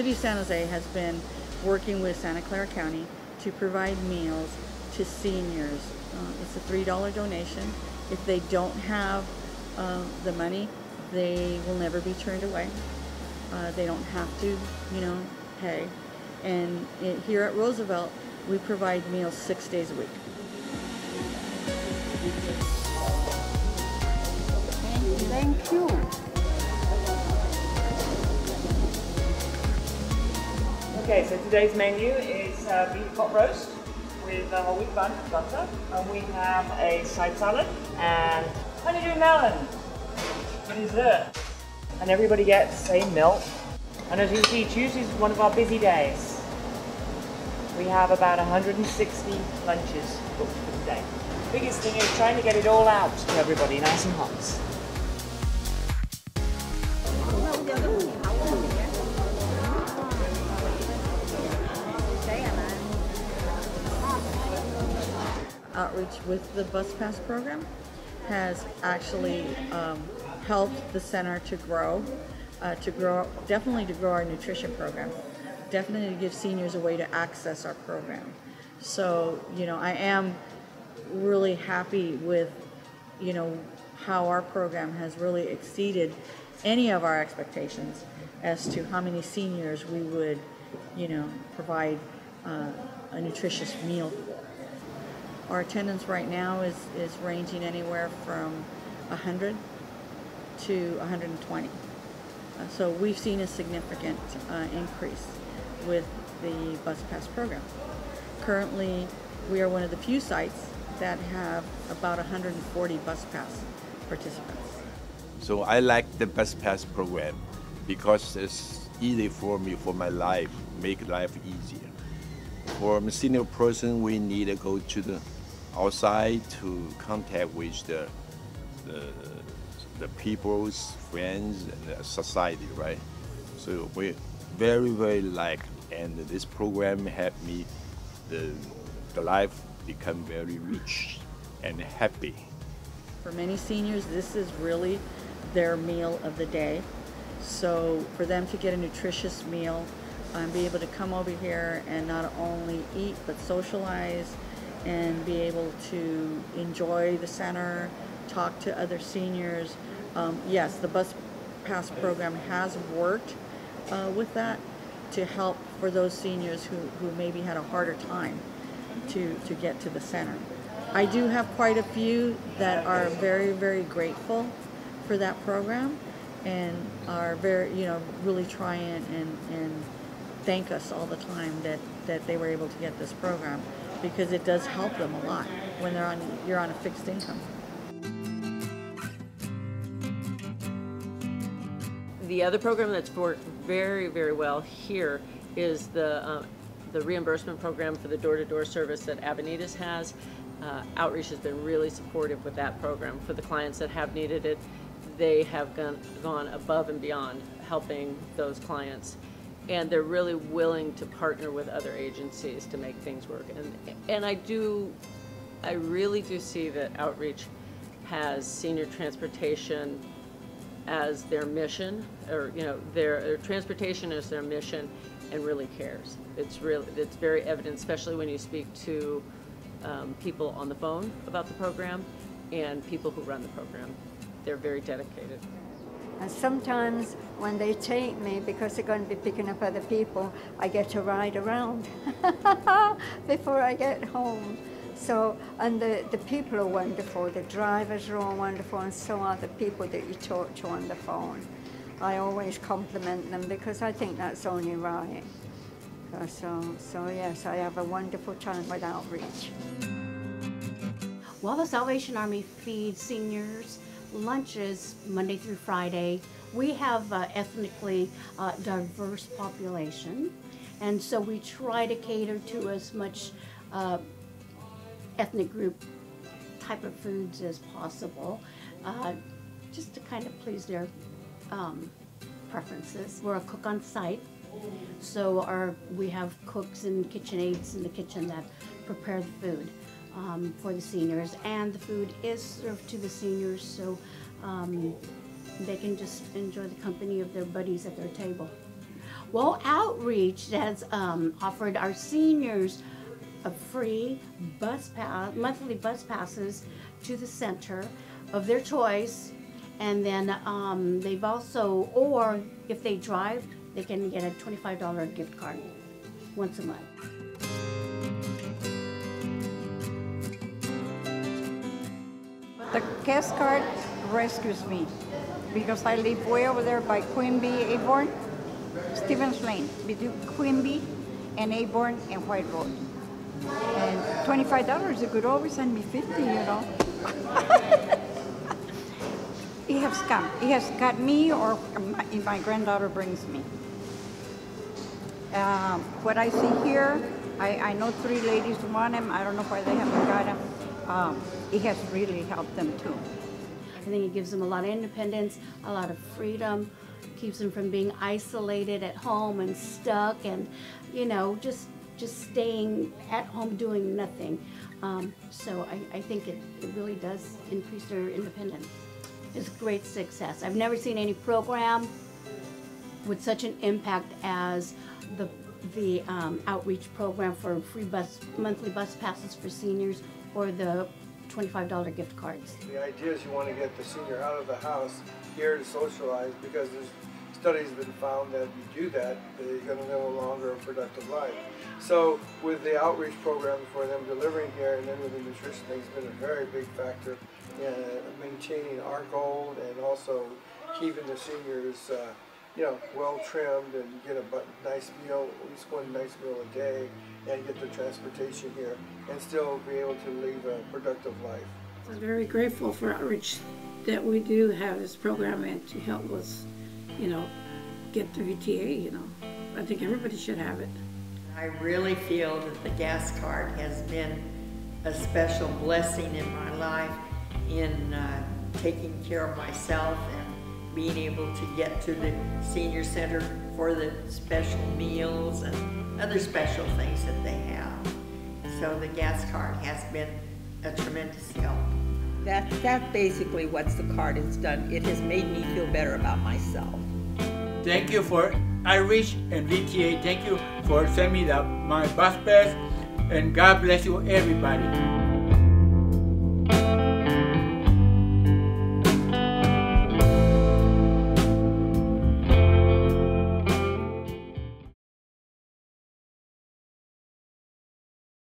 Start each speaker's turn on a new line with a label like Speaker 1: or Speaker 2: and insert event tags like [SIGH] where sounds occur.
Speaker 1: City of San Jose has been working with Santa Clara County to provide meals to seniors. Uh, it's a $3 donation. If they don't have uh, the money, they will never be turned away. Uh, they don't have to, you know, pay. And it, here at Roosevelt, we provide meals six days a week.
Speaker 2: Thank you.
Speaker 3: Okay, so today's menu is uh, beef pot roast with a whole wheat bun and butter, and we have a side salad and honeydew melon for dessert. And everybody gets a milk. And as you see, Tuesday is one of our busy days. We have about 160 lunches booked for today. Biggest thing is trying to get it all out to everybody, nice and hot.
Speaker 1: Outreach with the bus pass program has actually um, helped the center to grow, uh, to grow, definitely to grow our nutrition program, definitely to give seniors a way to access our program. So, you know, I am really happy with, you know, how our program has really exceeded any of our expectations as to how many seniors we would, you know, provide uh, a nutritious meal for. Our attendance right now is, is ranging anywhere from 100 to 120. Uh, so we've seen a significant uh, increase with the bus pass program. Currently, we are one of the few sites that have about 140 bus pass participants.
Speaker 4: So I like the bus pass program because it's easy for me for my life, make life easier. For a senior person, we need to go to the outside to contact with the, the, the people's friends and society, right? So we very, very like, and this program helped me, the, the life become very rich and happy.
Speaker 1: For many seniors, this is really their meal of the day. So for them to get a nutritious meal and be able to come over here and not only eat but socialize and be able to enjoy the center, talk to other seniors. Um, yes, the bus pass program has worked uh, with that to help for those seniors who, who maybe had a harder time to, to get to the center. I do have quite a few that are very, very grateful for that program and are very, you know, really trying and, and thank us all the time that, that they were able to get this program because it does help them a lot when they're on you're on a fixed income.
Speaker 5: The other program that's worked very, very well here is the uh, the reimbursement program for the door-to-door service that Avenidas has. Uh, Outreach has been really supportive with that program for the clients that have needed it. They have gone, gone above and beyond helping those clients and they're really willing to partner with other agencies to make things work. And and I do, I really do see that outreach has senior transportation as their mission, or you know, their, their transportation is their mission, and really cares. It's really it's very evident, especially when you speak to um, people on the phone about the program and people who run the program. They're very dedicated.
Speaker 2: And sometimes when they take me, because they're going to be picking up other people, I get to ride around [LAUGHS] before I get home. So, and the, the people are wonderful, the drivers are all wonderful, and so are the people that you talk to on the phone. I always compliment them because I think that's only right. Uh, so, so yes, I have a wonderful time with outreach.
Speaker 6: While the Salvation Army feeds seniors lunches Monday through Friday. We have uh, ethnically uh, diverse population, and so we try to cater to as much uh, ethnic group type of foods as possible, uh, just to kind of please their um, preferences. We're a cook on site, so our we have cooks and kitchen aides in the kitchen that prepare the food um, for the seniors, and the food is served to the seniors so um, they can just enjoy the company of their buddies at their table. Well, Outreach has um, offered our seniors a free bus pass, monthly bus passes to the center of their choice. And then um, they've also, or if they drive, they can get a $25 gift card once a month.
Speaker 7: The gas card rescues me because I live way over there by Quimby, Aborn, Stevens Lane, between Quimby and Aborn and White Road. And $25, you could always send me 50, you know. [LAUGHS] it has come. It has got me or my, my granddaughter brings me. Um, what I see here, I, I know three ladies want them. I don't know why they haven't got them. Um, it has really helped them too.
Speaker 6: I think it gives them a lot of independence, a lot of freedom, keeps them from being isolated at home and stuck and, you know, just just staying at home doing nothing. Um, so I, I think it, it really does increase their independence. It's great success. I've never seen any program with such an impact as the the um, outreach program for free bus monthly bus passes for seniors or the $25 gift cards.
Speaker 8: The idea is you want to get the senior out of the house here to socialize because there's studies have been found that if you do that, they're going to live a longer and productive life. So with the outreach program for them delivering here and then with the nutrition thing, it's been a very big factor in maintaining our goal and also keeping the seniors uh, you know, well trimmed and get a nice meal, at least one nice meal a day, and get the transportation here, and still be able to live a productive life.
Speaker 9: I'm very grateful for outreach that we do have this program and to help us, you know, get through VTA, you know. I think everybody should have it.
Speaker 10: I really feel that the gas card has been a special blessing in my life in uh, taking care of myself and being able to get to the senior center for the special meals and other special things that they have. So the gas card has been a tremendous help.
Speaker 11: That, that's basically what the card has done. It has made me feel better about myself.
Speaker 12: Thank you for Outreach and VTA. Thank you for sending me the, my bus pass. And God bless you, everybody.